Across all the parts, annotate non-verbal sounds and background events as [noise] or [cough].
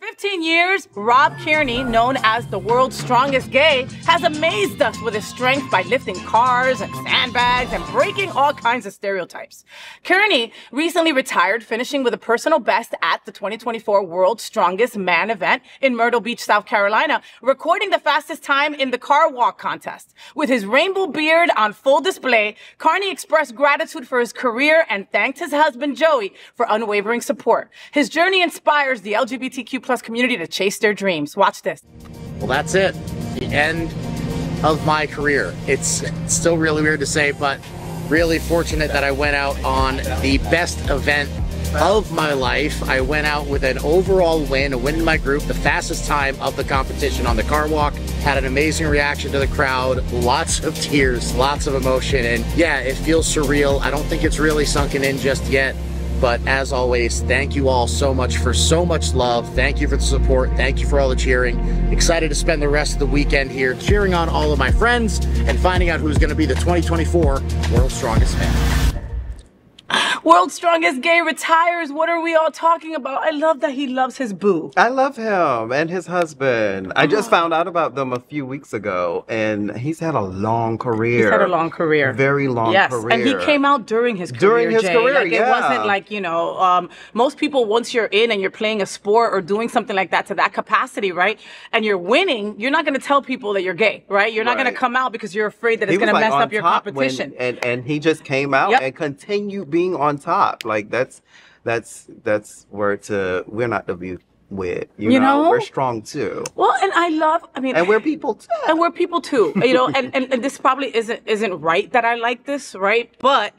15 years, Rob Kearney, known as the world's strongest gay, has amazed us with his strength by lifting cars and sandbags and breaking all kinds of stereotypes. Kearney recently retired, finishing with a personal best at the 2024 World's Strongest Man event in Myrtle Beach, South Carolina, recording the fastest time in the car walk contest. With his rainbow beard on full display, Kearney expressed gratitude for his career and thanked his husband Joey for unwavering support. His journey inspires the LGBTQ plus community to chase their dreams. Watch this. Well, that's it. The end of my career. It's, still really weird to say, but really fortunate that I went out on the best event of my life. I went out with an overall win, a win in my group, the fastest time of the competition on the car walk. Had an amazing reaction to the crowd, lots of tears, lots of emotion, and yeah, it feels surreal. I don't think it's really sunken in just yet. But as always, thank you all so much for so much love. Thank you for the support. Thank you for all the cheering. Excited to spend the rest of the weekend here cheering on all of my friends and finding out who's going to be the 2024 World's Strongest Man. World's Strongest Gay retires. What are we all talking about? I love that he loves his boo. I love him and his husband. I just found out about them a few weeks ago, and he's had a long career. He's had a long career. Very long yes, career. and he came out during his career. During his Jay. career, like, It wasn't like you know, um, most people once you're in and you're playing a sport or doing something like that to that capacity, right? And you're winning, you're not going to tell people that you're gay, right? You're not going to come out because you're afraid that He it's going to mess up your top when- competition. and and he just came out Yep. and continued being on top. Like that's that's that's where to we're not to be with. You, You know? know? we're strong too, well, and I love. I mean, and we're people too. and we're people too you know and, and and this probably isn't isn't right that i like this right but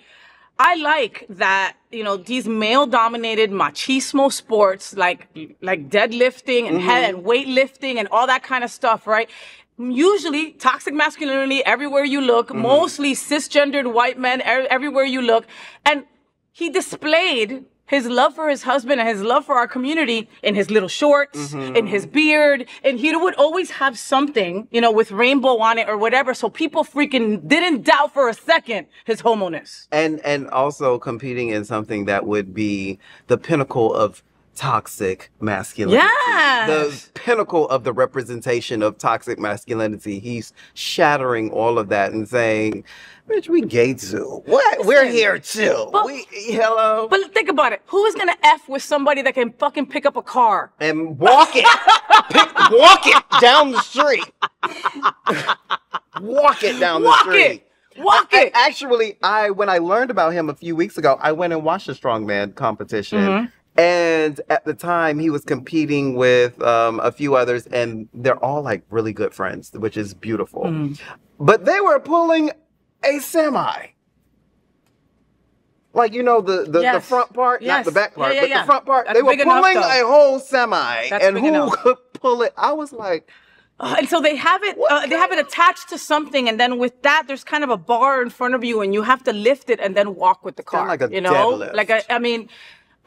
i like that you know these male dominated machismo sports like like deadlifting and head mm-hmm. and weightlifting and all that kind of stuff right usually toxic masculinity everywhere you look mm-hmm. mostly cisgendered white men e- everywhere you look and he displayed his love for his husband and his love for our community in his little shorts, mm-hmm. in his beard, and he would always have something, you know, with rainbow on it or whatever. So people freaking didn't doubt for a second his homoness. and and also competing in something that would be the pinnacle of toxic masculinity. Yes. The pinnacle of the representation of toxic masculinity. He's shattering all of that and saying, Bitch, we gay too. What? We're here too. but- we hello. But think about it. Who is gonna F with somebody that can fucking pick up a car? and walk it. Pick, walk it down the street. walk it down the street. it. Walk I- it. actually, I when I learned about him a few weeks ago, I went and watched a strongman competition. Mm-hmm. And at the time, he was competing with um, a few others, and they're all like really good friends, which is beautiful. Mm-hmm. But they were pulling a semi. Like you know the the, the front part, not the back part, yeah, but yeah. the front part. That's they were big enough, pulling a whole semi, That's and who enough. could pull it? I was like, Uh, and so they have it. Uh, they have it attached to something, and then with that, there's kind of a bar in front of you, and you have to lift it and then walk with the car. like a you know, deadlift. like a, I mean.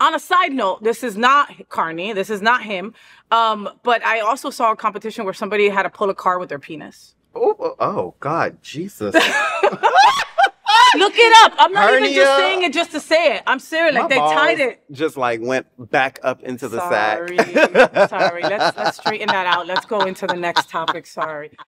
On a side note, this is not Kearney. This is not him. Um, but I also saw a competition where somebody had to pull a car with their penis. oh, oh, oh God, Jesus. [laughs] Look it up. I'm not even just saying it just to say it. I'm serious. My Like they tied it. Just like went back up into the Sorry. sack. Sorry. Let's let's straighten that out. Let's go into the next topic. Sorry.